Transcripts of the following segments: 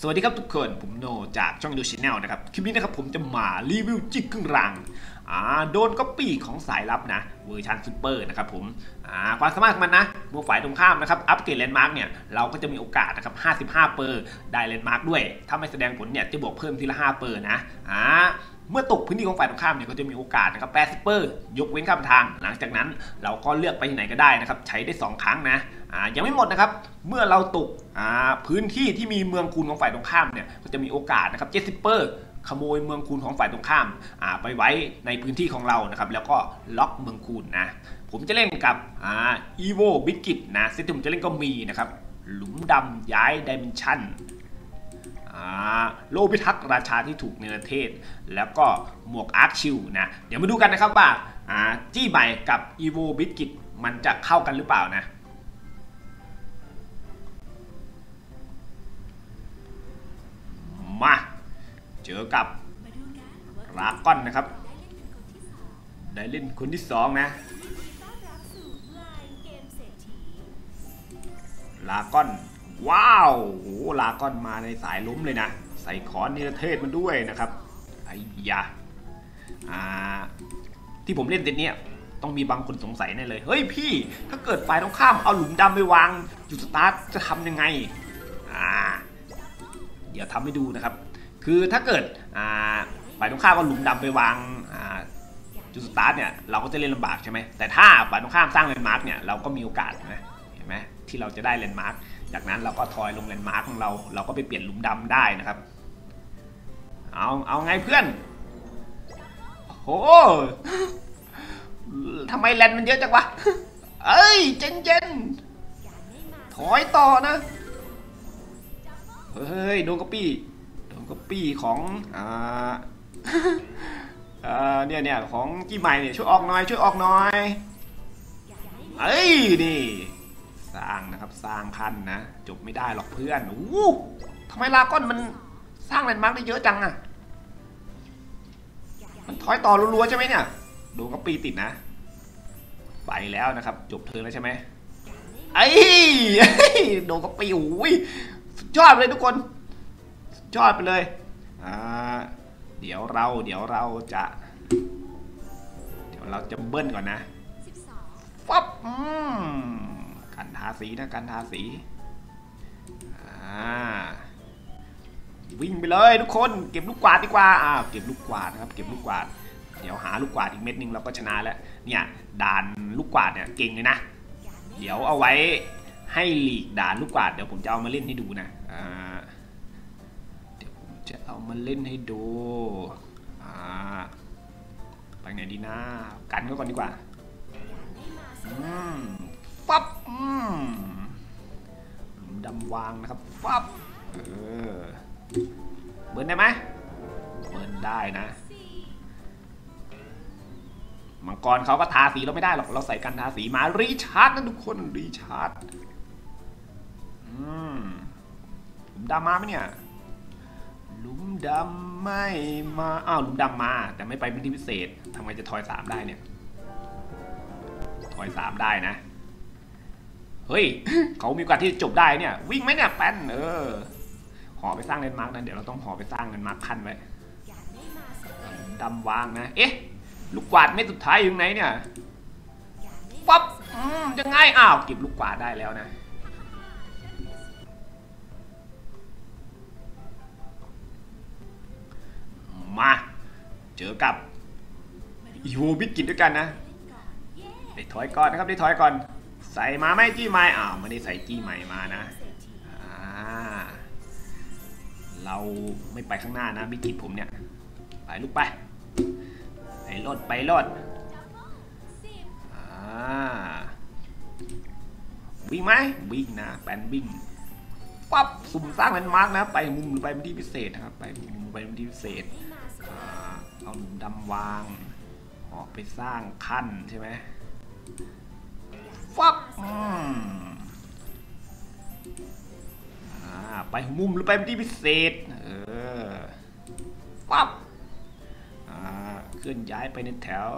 สวัสดีครับทุกคนผมโนจากช่องดู channel นะครับคลิปนี้นะครับผมจะมารีวิวจี้กึ่งรังอ่า drone copy ของสายลับนะเวอร์ชันซูเปอร์นะครับผมอ่าความสามารถของมันนะเมื่อฝ่ายตรงข้ามนะครับอัปเกรด landmark เนี่ยเราก็จะมีโอกาสนะครับ55เปอร์ได้ landmark ด้วย ถ้าไม่แสดงผลเนี่ยจะบวกเพิ่มทีละ5เปอร์นะอ่า เมื่อตกพื้นที่ของฝ่ายตรงข้ามเนี่ยก็จะมีโอกาสนะครับ80เปอร์ยกเว้นข้ามทาง หลังจากนั้นเราก็เลือกไปที่ไหนก็ได้นะครับใช้ได้ 2 ครั้งนะอ่ายังไม่หมดนะครับ เมื่อเราตกอ่าพื้นที่ที่มีเมืองคูณของฝ่ายตรงข้ามเนี่ยก็จะมีโอกาสนะครับ70เปอร์ขโมยเมืองคูณของฝ่ายตรงข้ามอ่าไปไว้ในพื้นที่ของเรานะครับแล้วก็ล็อกเมืองคูณนะผมจะเล่นกับอ่าอีโวบิสกิตนะเซตผมจะเล่นก็มีนะครับหลุมดำย้าย dimension โล่พิทักษ์ราชาที่ถูกเนรเทศ แล้วก็หมวก arc shield นะ เดี๋ยวมาดูกันนะครับว่าจี้ใบกับอีโวบิสกิตมันจะเข้ากันหรือเปล่านะมาเจอกับรากอนนะครับ ได้เล่นคนที่สองนะลากอน ว้าวโอ้ลาก้อนมาในสายล้มเลยนะ ใส่คอนนิรเทศมันด้วยนะครับไอ้ย่าอ่าที่ผมเล่นเซตเนี้ยต้องมีบางคนสงสัยแน่เลย เฮ้ยพี่ ถ้าเกิดฝ่ายตรงข้ามเอาหลุมดำไปวางจุดสตาร์ทจะทำยังไงอ่าเดี๋ยวทำให้ดูนะครับ คือถ้าเกิดอ่าฝ่ายตรงข้ามเอาหลุมดำไปวางอ่าจุดสตาร์ทเนี่ยเราก็จะเล่นลำบากใช่ไหมแต่ถ้าฝ่ายตรงข้ามสร้าง landmark เนี่ยเราก็มีโอกาสนะ ไหมที่เราจะได้ landmark จากนั้นเราก็ทอยลง landmark ของเราเราก็ไปเปลี่ยนหลุมดำได้นะครับ เอาเอาไงเพื่อนโหทำไมแลนด์มันเยอะจังวะ เอ้ยเจนเจนถอยต่อนะ เฮ้ยโดนกปี้โดนกปี้ของอ่าอ่าเนี่ยเนี่ยของกี้ใหม่เนี่ยช่วยออกหน่อยช่วยออกหน่อย เอ้ยนี่ สร้างนะครับสร้างพันนะจบไม่ได้หรอกเพื่อนอู้ทำไมลาก้อนมันสร้างแลนด์มาร์กได้เยอะจังอะมันถอยต่อรัวๆใช่ไหมเนี่ยโดนก็ปีติดนะ ไปแล้วนะครับ จบเทิร์นแล้วใช่ไหมไอ้โดนก็ปีโอ้ยสุดยอดเลยทุกคนสุดยอดไปเลยอ่าเดี๋ยวเรา เดี๋ยวเราจะ เดี๋ยวเราจะเบิ้ลก่อนนะฟับอืม กันทาสีนะกันทาสีอ่าวิ่งไปเลยทุกคนเก็บลูกกวาดดีกว่าอ่าเก็บลูกกวาดนะครับ เก็บลูกกวาด เดี๋ยวหาลูกกวาดอีกเม็ดนึงเราก็ชนะแล้วเนี่ยด่านลูกกวาดเนี่ยเก่งเลยนะ เดี๋ยวเอาไว้ให้หลีกด่านลูกกวาดเดี๋ยวผมจะเอามาเล่นให้ดูนะอ่าเดี๋ยวผมจะเอามาเล่นให้ดูอ่าไปไหนดีนะกันก็ก่อนดีกว่าอืม ฟับอืมลุมดำวางนะครับฟับเออเบิร์นได้ไหมเบิร์นได้นะ มังกรเขาก็ทาสีเราไม่ได้หรอก เราใส่กันทาสีมารีชาร์ดนะทุกคนรีชาร์ดอืมหลุมดำมาไหมเนี่ย หลุมดำไม่มา อ้าวหลุมดำมา แต่ไม่ไปเป็นที่พิเศษทำไมจะทอยสามได้เนี่ย ทอยสามได้นะ เฮ้ย เขามีโอกาสที่จะจบได้เนี่ย วิ่งไหมเนี่ยแป้นเออเหาะไปสร้าง landmark นะเดี๋ยวเราต้องเหาะไปสร้าง landmark คั่นไว้ดำวางนะ เอ๊ะ ลูกกวาดเม็ดสุดท้ายอยู่ไหนเนี่ยปั๊บอืมยังไงอ้าวเก็บลูกกวาดได้แล้วนะ มา เจอกับอีโวบิกินด้วยกันนะ ได้ถอยก่อนนะครับ ได้ถอยก่อน ใส่มาไหมจี้ไม้อ้าวไม่ได้ใส่จี้ใหม่มานะเราไม่ไปข้างหน้านะบิกินผมเนี่ยไปลูกไปไปรถไปรถอ่าวิ่งไหมวิ่งนะแปนวิ่งปั๊บสุ่มสร้างแลนด์มาร์กนะ ไปมุมหรือไปเป็นที่พิเศษนะครับ ไปมุมไปเป็นที่พิเศษเอาหนุ่มดำวาง ออกไปสร้างขั้นใช่ไหม ฟับอืมอ่าไปมุมหรือไปเป็นที่พิเศษ เออฟับเคลื่อนย้ายไปในแถว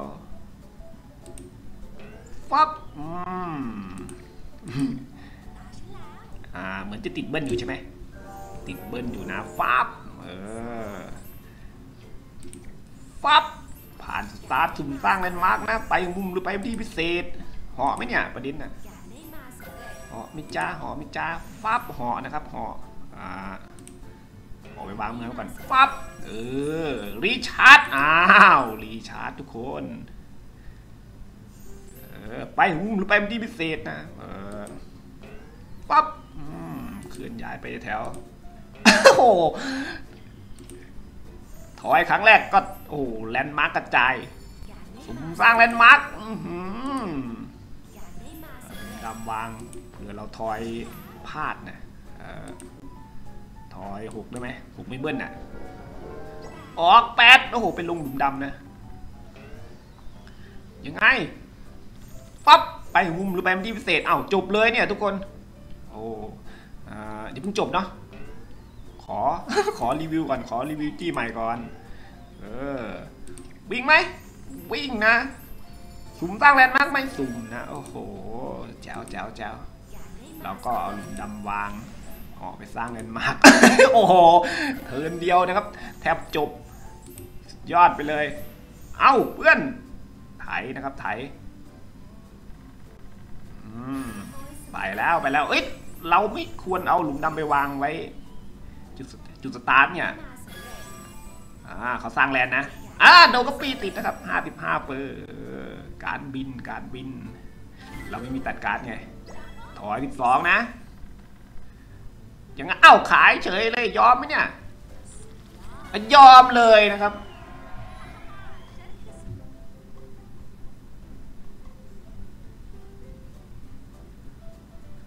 ฟับอืมอ่า เหมือนจะติดเบิ้ลอยู่ใช่ไหม ติดเบิ้ลอยู่นะฟับเออฟับผ่านสตาร์ทสุ่มสร้าง landmark นะ ไปมุมหรือไปที่พิเศษเหาะไหมเนี่ยประเด็นน่ะเหาะมิจ้าเหาะมิจ้าฟับเหาะนะครับเหาะอ่าเหาะไปวางเมืองก่อนฟับเออ recharge อ้าว recharge ทุกคนเออไปมุมหรือไปที่พิเศษนะเออปั๊บอืมเคลื่อนย้ายไปแถวโอ้โหทอยครั้งแรกก็โอ้ landmark กระจายสุ่มสร้าง landmark อื้อหือดำวางเผื่อเราทอยพลาดนะเอ่อถอยหกได้ไหมหกไม่เบิ้ลน่ะ ออกแปดโอ้โห เป็นลงหลุมดำนะ ยังไง ปั๊บ ไปมุมหรือไปที่พิเศษเอ้าจบเลยเนี่ยทุกคน โอ้อ่าเดี๋ยวเพิ่งจบเนาะ ขอ ขอรีวิวก่อน ขอรีวิวจี้ใหม่ก่อน เออ วิ่งไหม วิ่งนะ สุ่มสร้างแลนด์มาร์กไหมสุ่มนะ โอ้โหแจ๋วแจ๋วแจ๋วเราก็เอาหลุมดำวางออกไปสร้าง landmark โอ้โห turn เดียวนะครับ แทบจบยอดไปเลย เอ้าเพื่อนไถนะครับไถไปแล้วไปแล้ว เอ้ยเราไม่ควรเอาหลุมดำไปวางไว้ จุดจุดสตาร์ทเนี่ยอ่าเขาสร้าง land นะอ่า drone copy ติดนะครับห้าสิบห้าเปอร์ การบินการบิน เราไม่มีตัดการ์ดไง ถอยสิบสองนะอย่างงั้นเอ้าขายเฉยเลยยอมไหมเนี่ย ยอมเลยนะครับ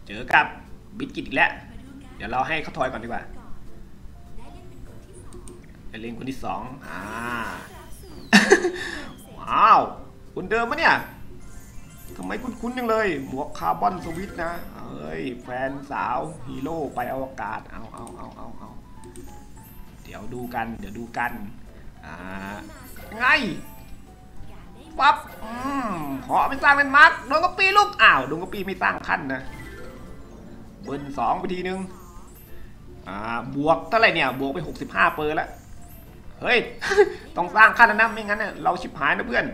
เจอกับบิดกิตอีกแล้ว เดี๋ยวเราให้เขาทอยก่อนดีกว่าจะเล่นคนที่สองอ่า ว้าว คนเดิมปะเนี่ยทำไมคุ้นๆจังเลย หมวกคาร์บอนสวิตนะ เอ้ย แฟนสาวฮีโร่ไปอวกาศ เอาเอาเอาเอาเอาเดี๋ยวดูกัน เดี๋ยวดูกัน อ่าไงปั๊บอืมเหาะไม่สร้างเป็นมาร์กโดนกระปีลูก อ้าวโดนกระปีไม่สร้างขั้นนะ เบิร์นสองไปทีนึง อ่า บวกเท่าไหร่เนี่ย บวกไปหกสิบห้าเปอร์แล้ว เฮ้ย ต้องสร้างขั้นแล้วนะ ไม่งั้นเนี่ยเราชิบหายนะเพื่อน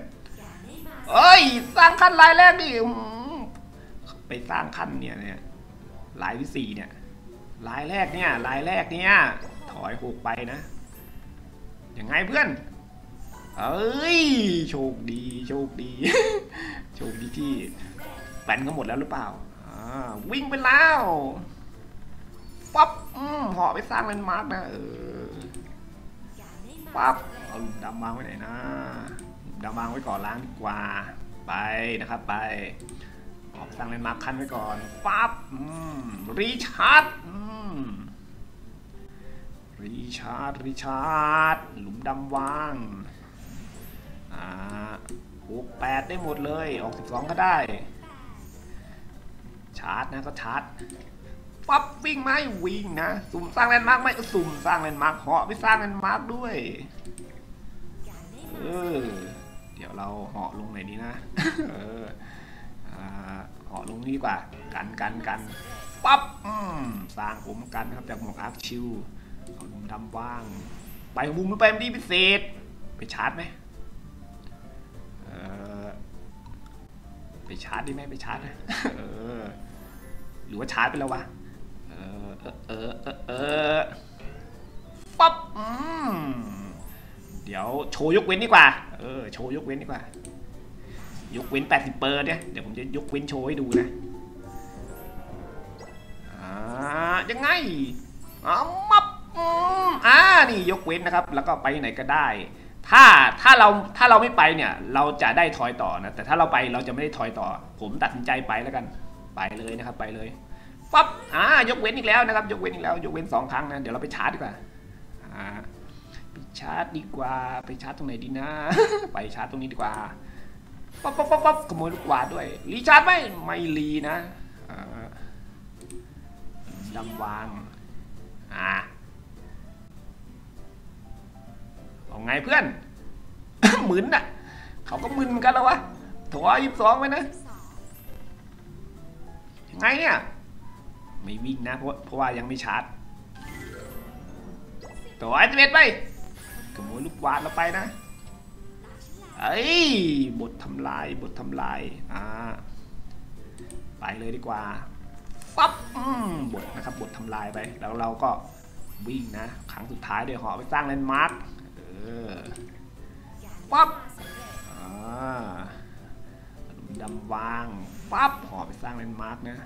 เอ้ย สร้างขั้นรายแรกดิไปสร้างขั้นเนี่ยเนี่ยรายที่สี่เนี่ยรายแรกเนี่ยรายแรกเนี่ยถอยหกไปนะยังไงเพื่อนเอ้ยโชคดีโชคดี โชคดีที่แปนก็หมดแล้วหรือเปล่าวิ่งไปแล้วปั๊บอืมเหาะไปสร้างแลนด์มาร์กนะเออปั๊บเอาดำวางไว้ไหนนะ ดำวางไว้ก่อนล้างดีกว่า ไปนะครับไปออกสร้างแลนมาร์คคันไว้ก่อนปั๊บรีชาร์ดรีชาร์ดรีชาร์ดหลุมดำวางอ่าหกแปดได้หมดเลย ออกสิบสองก็ได้ ชาร์จนะก็ชาร์จปั๊บวิ่งไหมวิ่งนะสุ่มสร้างแลนด์มาร์กไหมสุ่มสร้างแลนด์มาร์กเหาะไปสร้างแลนด์มาร์กด้วย เออ เราเหาะลงไหนดีนะ เออเหาะลงนี้ดีกว่า กันกันกันปั๊บอืมสร้างผมกันครับจากหมวกอาร์คชิวเอามุมดำว่าง ไปมุมหรือไปมุมที่พิเศษ ไปชาร์จไหมเออไปชาร์จดีไหมไปชาร์จนะเออ หรือว่าชาร์จไปแล้ววะ เออ เออ เออ เออปั๊บอืม เดี๋ยวโชว์ยกเว้นดีกว่า เออโชว์ยกเว้นดีกว่า ยกเว้น 80 เปอร์เนี่ย เดี๋ยวผมจะยกเว้นโชว์ให้ดูนะ อ่า ยังไงเอามับอ่า นี่ยกเว้นนะครับ แล้วก็ไปไหนก็ได้ ถ้า ถ้าเรา ถ้าเราไม่ไปเนี่ย เราจะได้ถอยต่อนะ แต่ถ้าเราไปเราจะไม่ได้ถอยต่อ ผมตัดสินใจไปแล้วกัน ไปเลยนะครับ ไปเลยปั๊บ อ่า ยกเว้นอีกแล้วนะครับ ยกเว้นอีกแล้ว ยกเว้นสองครั้งนะ เดี๋ยวเราไปชาร์จดีกว่า อ่า ชาร์จดีกว่า ไปชาร์จตรงไหนดีนะ ไปชาร์จตรงนี้ดีกว่าปั๊บปั๊บปั๊บปั๊บขโมยลูกกวาดด้วย รีชาร์จไหมไม่รีนะดำวาง อ่าเอาไงเพื่อนหมึนน่ะ เขาก็มึนเหมือนกันแล้ววะถอยยี่สิบสองไปนะยังไงเนี่ย ไม่วิ่งนะ เพราะเพราะว่ายังไม่ชาร์จตัวไอ้เบ็ดไป ขโมยลูกวาดเราไปนะเอ้ยบททำลายบททำลายอ่าไปเลยดีกว่าปั๊บบทนะครับบททำลายไปแล้วเราก็วิ่งนะครั้งสุดท้ายด้วยเหอไปสร้างแลนด์มาร์คเออปั๊บอ่าดำวางปั๊บหอไปสร้างแลนด์มาร์คนะ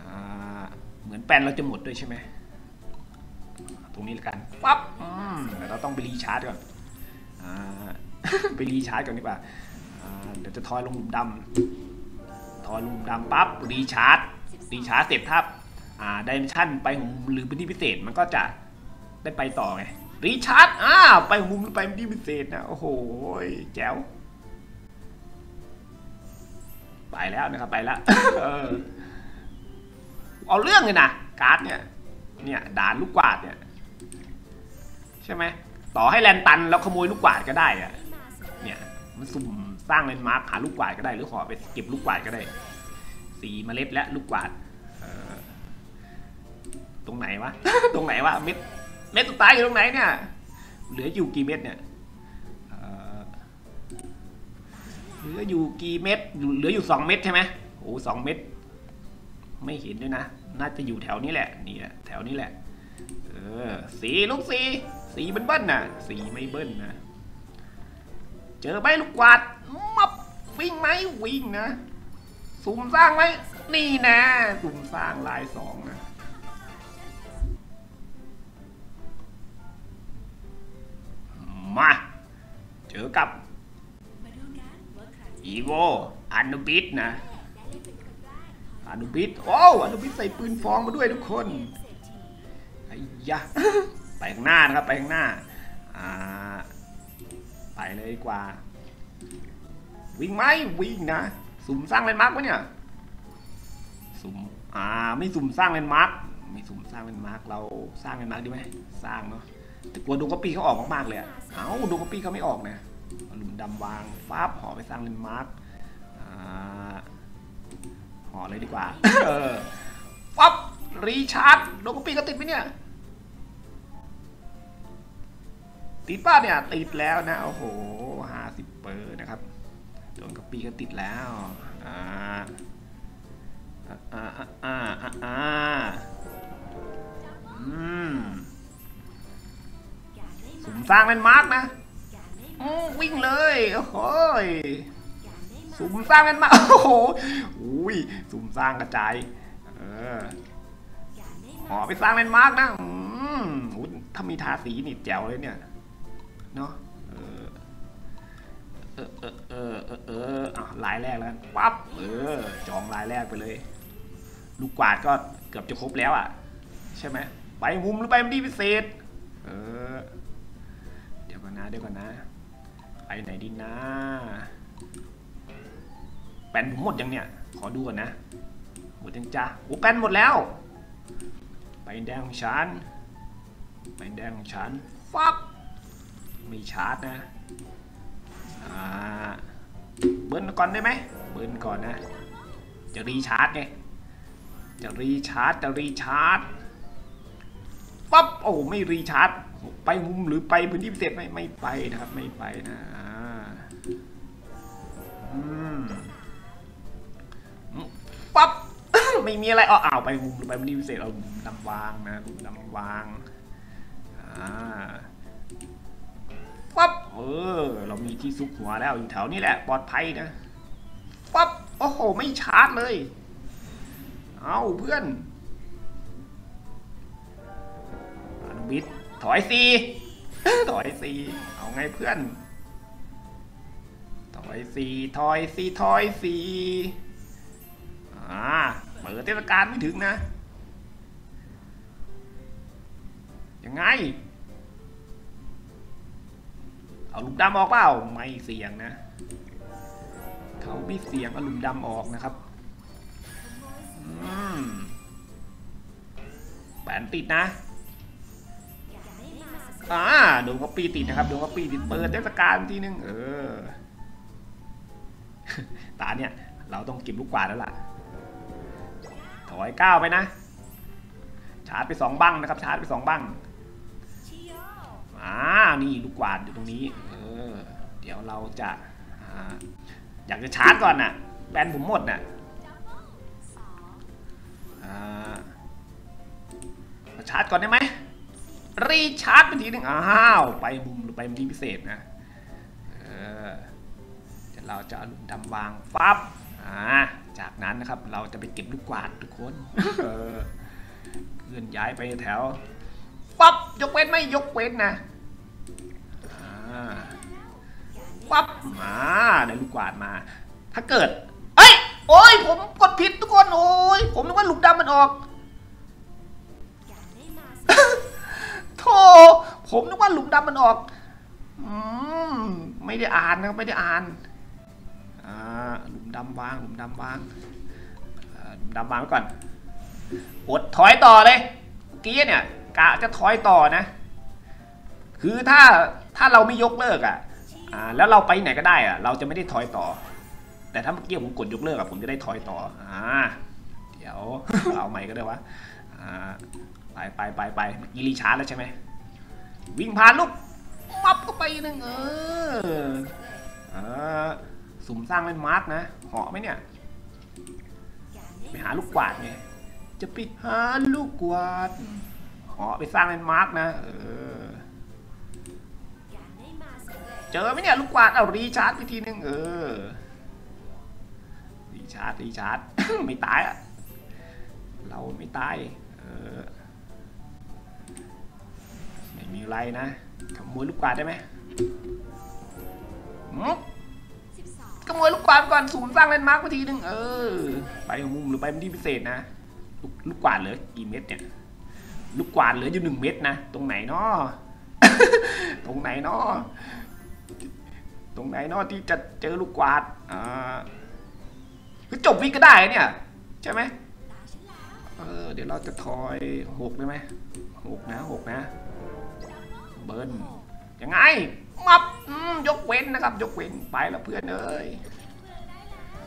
อ่าเหมือนแปลนเราจะหมดด้วยใช่ไหมตรงนี้ละกัน ปั๊บเราต้องไปรีชาร์จก่อนอไป recharge ก่อนดีกว่าอ่าเดี๋ยวจะทอยลงหลุมดำทอยลงหลุมดำปั๊บ recharge recharge เสร็จปั๊บอ่า dimension ไปของมุมหรือพื้นที่พิเศษมันก็จะได้ไปต่อไง recharge อ่าไปของมุมหรือไปพื้นที่พิเศษนะโอ้โหแจ๋วไปแล้วนะครับไปแล้วเออเอาเรื่องเลยนะการ์ดเนี่ยเนี่ยด่านลูกกวาดเนี่ย ใช่ไหมต่อให้แลนตันแล้วขโมยลูกกวาดก็ได้อะเนี่ยมันสุ่มสร้างแลนมาร์คหาลูกกวาดก็ได้ หรือขอไปเก็บลูกกวาดก็ได้สีเมล็ดและลูกกวาดตรงไหนวะ ตรงไหนวะเม็ดเม็ดสุดท้ายอยู่ตรงไหนเนี่ย เหลืออยู่กี่เม็ดเนี่ยเหลืออยู่กี่เม็ดเหลืออยู่สองเม็ดใช่ไหมโอ้สองเม็ดไม่เห็นด้วยนะ น่าจะอยู่แถวนี้แหละนี่แหละแถวนี้แหละ เออสีลูกสี สีเบิ้ลๆน่ะ สีไม่เบิ้ลนะ เจอไหมลูกกวาดมับวิ่งไหมวิ่งนะสุ่มสร้างไหมนี่นะสุ่มสร้างลายสองนะมาเจอกับ Evo อนูบิสนะอนูบิสโอ้อนูบิสใส่ปืนฟองมาด้วยทุกคนไอ้ยะ ไปข้างหน้านะครับไปข้างหน้าอ่าไปเลยดีกว่า วิ่งไหมวิ่งนะ สุ่มสร้าง landmark วะเนี่ยสุ่มอ่าไม่สุ่มสร้าง landmark ไม่สุ่มสร้าง landmark เราสร้างแลนมาร์กดีไหมสร้างเนาะแต่กลัวดวงกระปีเขาออกมากๆเลยอะเอ้าดวงกระปีเขาไม่ออกนะหลุมดำวางฟ้าบห่อไปสร้างแลนมาร์กอ่าห่อเลยดีกว่าฟับรีชาร์จดวงกระปีก็ติดไหมเนี่ย ติดป้าเนี่ยติดแล้วนะโอ้โหห้าสิบเปอร์นะครับโดนกระปีก็ติดแล้วอ่าอ่าอ่าอ่าอ่าอืมสุ่มสร้าง landmark นะอืมวิ่งเลยโอ้โหยสุ่มสร้าง landmark โอ้โหอุ้ยสุ่มสร้างกระจายเออเหาะไปสร้าง landmark นะอืมถ้ามีทาสีนี่แจ๋วเลยเนี่ย เนาะเออเออเออเออเอออะลายแรกแล้วปั๊บเออจองลายแรกไปเลย ลูกกวาดก็เกือบจะครบแล้วอะ ใช่ไหมไปมุมหรือไปมดีพิเศษ เออ เดี๋ยวก่อนนะเดี๋ยวก่อนนะไปไหนดีนะแป้นผมหมดยังเนี่ย ขอดูก่อนนะ หมดยังจ้าโอ้แป้นหมดแล้วไปแดงของฉันไปแดงของฉันฟับ ไม่ชาร์จนะอ่าเบิร์นก่อนได้ไหมเบิร์นก่อนนะ จะรีชาร์จไงจะรีชาร์จจะรีชาร์จปั๊บโอ้ไม่รีชาร์จไปมุมหรือไปพื้นที่พิเศษไม่ไม่ไปนะครับไม่ไปนะอ่าอืมปั๊บไม่มีอะไรอ๋ออ้าวไปมุมหรือไปพื้นที่พิเศษเอาดำวางนะดำวางอ่า เออ เรามีที่ซุกหัวแล้วอยู่แถวนี้แหละปลอดภัยนะปั๊บโอ้โห ไม่ชาร์จเลย เอาเพื่อนอนุบิดถอยสีถอยสีเอาไงเพื่อน ถอยสีถอยสีถอยสีอ่าเปิดเทศกาลไม่ถึงนะ ยังไง เอาลุมดำออกเปล่าไม่เสี่ยงนะ เขาไม่เสี่ยงเอาลุมดำออกนะครับแปนติดนะอ่าโดนก็ปีติดนะครับโดนก็ปีติดเปิดเทศกาลทีนึงเออตาเนี่ย เราต้องเก็บลูกกวาดแล้วล่ะ ถอยก้าวไปนะ ชาร์จไปสองบังนะครับ ชาร์จไปสองบัง อ่านี่ลูกกวาดอยู่ตรงนี้เออเดี๋ยวเราจะอ่าอยากจะชาร์จก่อนน่ะแบนผมหมดน่ะอ่ามาชาร์จก่อนได้ไหมรีชาร์จไปทีหนึ่งอ้าวไปมุมหรือไปมุมที่พิเศษนะเออเดี๋ยวเราจะเอาลูกดำวางฟับอ่าจากนั้นนะครับเราจะไปเก็บลูกกวาดทุกคนเออเคลื่อนย้ายไปแถวปั๊บยกเว้นไม่ยกเว้นนะ อ่า ปั๊บาได้ลูกกวาดมา ถ้าเกิด เอ้ย โอ้ย ผมกดผิดทุกคน โอ้ย ผมนึกว่าลูกดำมันออกโธ่ผมนึกว่าหลุมดำมันออกอืมไม่ได้อ่านนะไม่ได้อ่านอ่าหลุมดำวางหลุมดำวางหลุมดำวางก่อนอดถอยต่อเลยกี้เนี่ยกะจะถอยต่อนะ คือถ้าถ้าเราไม่ยกเลิกอะ อ่าแล้วเราไปไหนก็ได้อะเราจะไม่ได้ถอยต่อ แต่ถ้าเมื่อกี้ผมกดยกเลิกอะผมจะได้ถอยต่ออ่าเดี๋ยวเอาใหม่ก็ได้วะอ่าไปไปไปไปเมื่อกี้รีชาร์จแล้วใช่ไหมวิ่งผ่านลูกมับเข้าไปหนึ่งเออเออสุ่มสร้างเป็นมาร์กนะเหาะไหมเนี่ยไปหาลูกกวาดไงจะไปหาลูกกวาดเหาะไปสร้าง landmark นะเออ เจอไหมเนี่ยลูกกวาดเอา recharge ไปทีนึงเออ recharge recharge ไม่ตายอะเราไม่ตายเออไม่มีอะไรนะขโมยลูกกวาดได้ไหมขโมยลูกกวาดก่อนสุ่มสร้าง landmark ไปทีหนึ่งเออ ไปมุมหรือไปที่พิเศษนะลูกลูกกวาดเหลือกี่เม็ดเนี่ยลูกกวาดเหลืออยู่หนึ่งเม็ดนะ ตรงไหนเนาะตรงไหนเนาะ ตรงไหนเนาะที่จะเจอลูกกวาดอ่าคือจบวิกก็ได้เนี่ยใช่ไหมเออเดี๋ยวเราจะทอยหกได้ไหมหกนะหกนะ เบิร์นยังไงมับมยกเว้นนะครับ ยกเว้นไปแล้วเพื่อนเอ้ย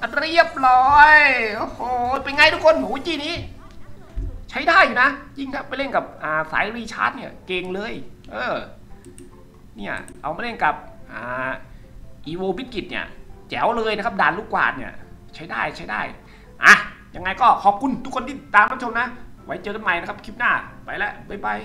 อะเรียบร้อยโอ้โหเป็นไงทุกคนโหจีนี้ ใช้ได้อยู่นะยิ่งถ้าไปเล่นกับาสายรีชาร์จเนี่ยเก่งเลย เออเนี่ยเอามาเล่นกับ อ่าอีโวบิกิตเนี่ยแจ๋วเลยนะครับด่านลูกกวาดเนี่ยใช้ได้ใช้ได้อะยังไงก็ขอบคุณทุกคนที่ตามรับชมนะ ไว้เจอกันใหม่นะครับคลิปหน้าไปแล้วบ๊ายบาย